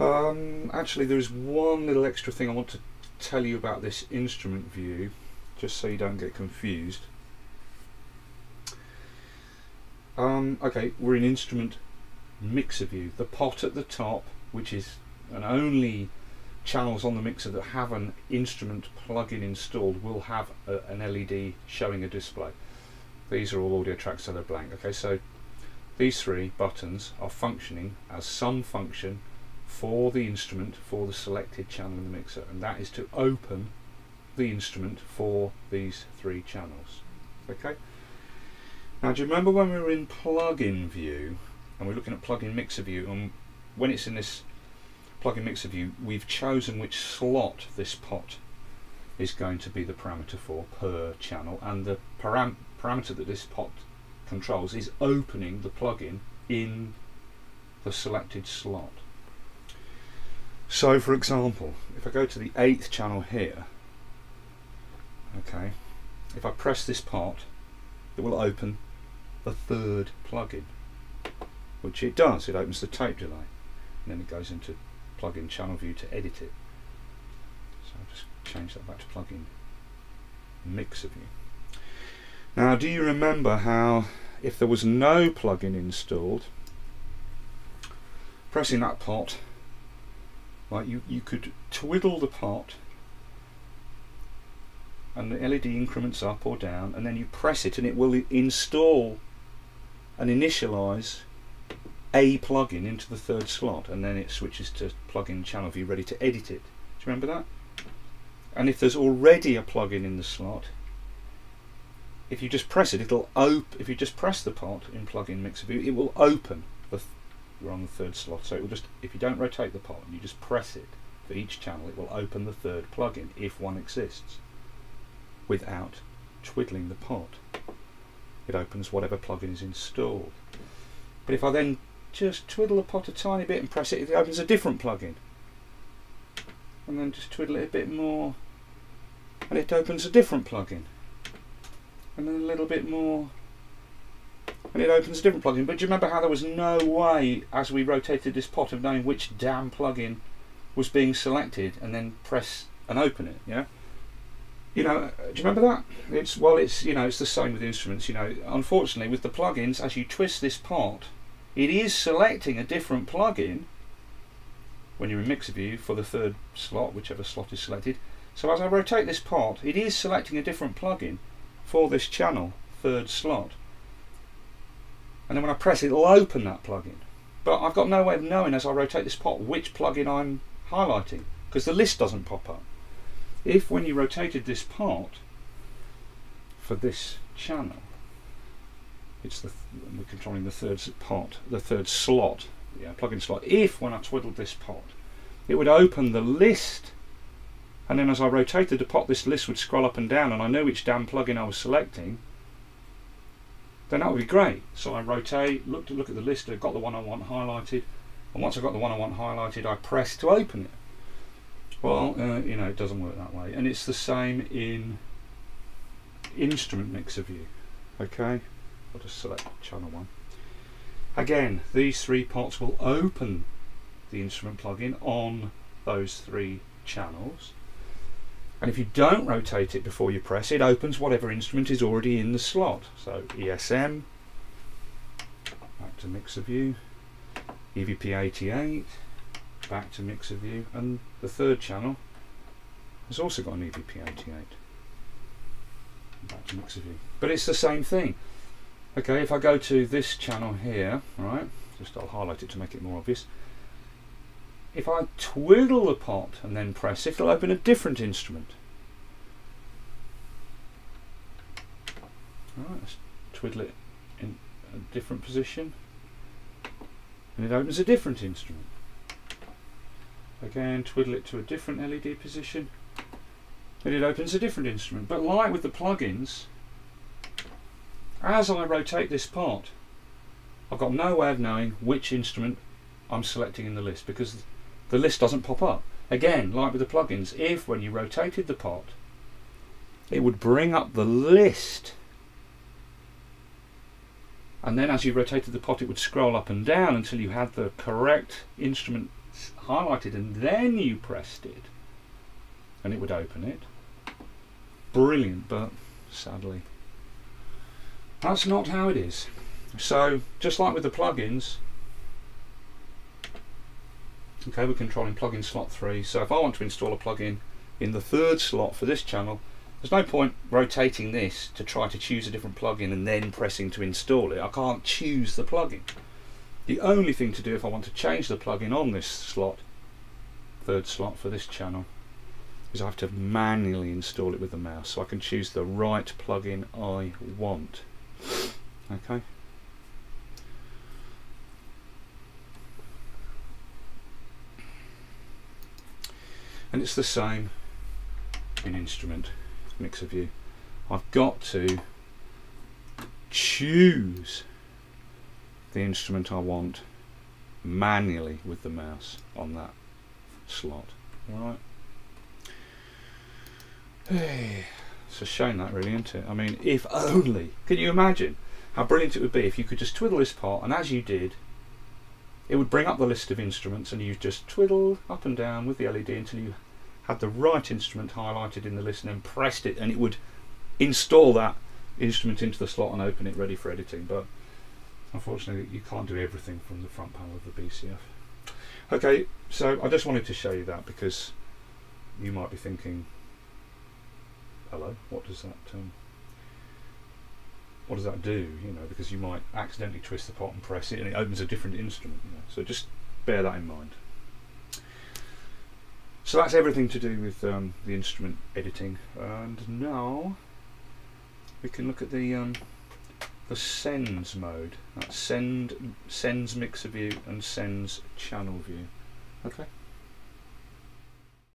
Um, actually, there is one little extra thing I want to tell you about this instrument view, just so you don't get confused. Um, okay, we're in instrument mixer view. The pot at the top, which is and only channels on the mixer that have an instrument plugin installed will have a, an LED showing a display. These are all audio tracks so they're blank. Okay, so these three buttons are functioning as some function for the instrument for the selected channel in the mixer and that is to open the instrument for these three channels. Okay. Now do you remember when we were in plugin view and we're looking at plugin mixer view and when it's in this plugin mixer view we've chosen which slot this pot is going to be the parameter for per channel and the param parameter that this pot controls is opening the plugin in the selected slot. So for example, if I go to the eighth channel here, okay, if I press this pot, it will open the third plugin, which it does, it opens the tape delay, and then it goes into plugin channel view to edit it. So I'll just change that back to plugin mixer view. Now do you remember how if there was no plugin installed, pressing that pot, right, you, you could twiddle the pot and the LED increments up or down and then you press it and it will install and initialize a plugin into the third slot and then it switches to plugin channel view ready to edit it. Do you remember that? And if there's already a plugin in the slot, if you just press it, it'll open. If you just press the pot in plugin mixer view, it will open. We're on the third slot, so it will just. If you don't rotate the pot and you just press it for each channel, it will open the third plugin if one exists, without twiddling the pot. It opens whatever plugin is installed. But if I then just twiddle the pot a tiny bit and press it, it opens a different plugin. And then just twiddle it a bit more, and it opens a different plugin and then a little bit more and it opens a different plugin but do you remember how there was no way as we rotated this pot of knowing which damn plugin was being selected and then press and open it yeah? You know uh, do you remember that? It's well it's you know it's the same with instruments you know. Unfortunately with the plugins as you twist this pot it is selecting a different plugin when you're in mixer view for the third slot whichever slot is selected. So as I rotate this pot it is selecting a different plugin for this channel, third slot. And then when I press it, it'll open that plugin. But I've got no way of knowing as I rotate this pot which plugin I'm highlighting because the list doesn't pop up. If when you rotated this pot for this channel, it's the we're controlling the third pot, the third slot, yeah, plugin slot. If when I twiddled this pot, it would open the list and then as I rotated the pot this list would scroll up and down and I knew which damn plugin I was selecting then that would be great. So I rotate look to look at the list I've got the one I want highlighted. And once I've got the one I want highlighted I press to open it. Well uh, you know it doesn't work that way. And it's the same in instrument mixer view. Okay. I'll just select channel one. Again these three pots will open the instrument plugin on those three channels and if you don't rotate it before you press, it opens whatever instrument is already in the slot. So ESM, back to mixer view, EVP88, back to mixer view, and the third channel has also got an EVP88. Back to mixer view. But it's the same thing. Okay, if I go to this channel here, right, just I'll highlight it to make it more obvious if I twiddle the pot and then press it, it'll open a different instrument. Alright, let's twiddle it in a different position and it opens a different instrument. Again, twiddle it to a different LED position and it opens a different instrument. But like with the plugins, as I rotate this pot, I've got no way of knowing which instrument I'm selecting in the list because the list doesn't pop up. Again, like with the plugins, if when you rotated the pot, it would bring up the list and then as you rotated the pot it would scroll up and down until you had the correct instrument highlighted and then you pressed it and it would open it. Brilliant, but sadly, that's not how it is. So, just like with the plugins, okay, we're controlling plugin slot 3. So, if I want to install a plugin in the third slot for this channel, there's no point rotating this to try to choose a different plugin and then pressing to install it. I can't choose the plugin. The only thing to do if I want to change the plugin on this slot, third slot for this channel, is I have to manually install it with the mouse so I can choose the right plugin I want. Okay. And it's the same in instrument mixer view. I've got to choose the instrument I want manually with the mouse on that slot. Alright. It's a shame that really, isn't it? I mean, if only, can you imagine how brilliant it would be if you could just twiddle this part and as you did, it would bring up the list of instruments and you just twiddle up and down with the LED until you had the right instrument highlighted in the list and then pressed it and it would install that instrument into the slot and open it ready for editing. But unfortunately you can't do everything from the front panel of the BCF. Okay, so I just wanted to show you that because you might be thinking, hello, what does that um, what does that do? You know, because you might accidentally twist the pot and press it and it opens a different instrument. You know? So just bear that in mind. So that's everything to do with um, the instrument editing, and now we can look at the um, the sends mode. That's send, sends mixer view and sends channel view. Okay.